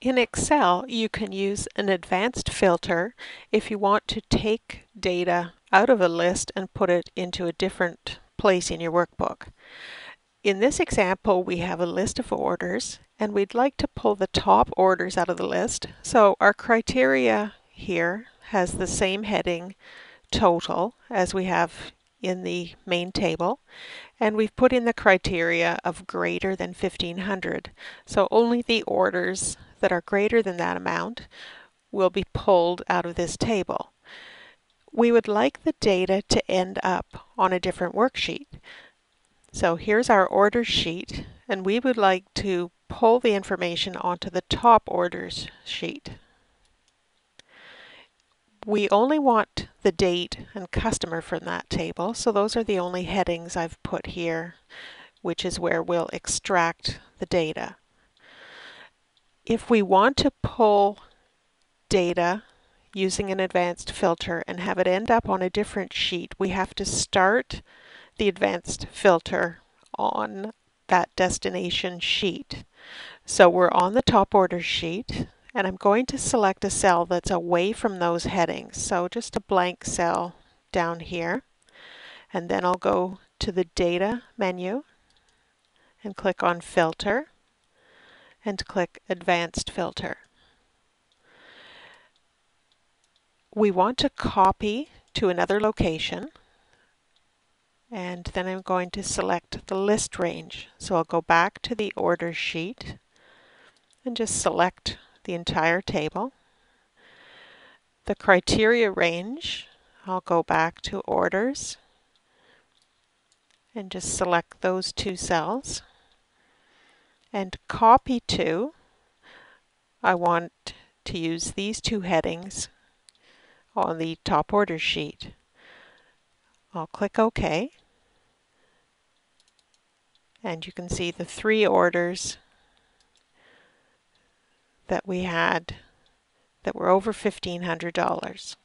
In Excel, you can use an advanced filter if you want to take data out of a list and put it into a different place in your workbook. In this example, we have a list of orders and we'd like to pull the top orders out of the list. So our criteria here has the same heading total as we have in the main table and we've put in the criteria of greater than 1500 so only the orders that are greater than that amount will be pulled out of this table. We would like the data to end up on a different worksheet. So here's our orders sheet and we would like to pull the information onto the top orders sheet. We only want the date and customer from that table, so those are the only headings I've put here, which is where we'll extract the data. If we want to pull data using an advanced filter and have it end up on a different sheet, we have to start the advanced filter on that destination sheet. So we're on the top order sheet and I'm going to select a cell that's away from those headings. So just a blank cell down here. And then I'll go to the Data menu and click on Filter and click Advanced Filter. We want to copy to another location and then I'm going to select the list range. So I'll go back to the order sheet and just select the entire table. The criteria range, I'll go back to orders and just select those two cells. And copy to, I want to use these two headings on the top order sheet. I'll click OK. And you can see the three orders that we had that were over $1,500.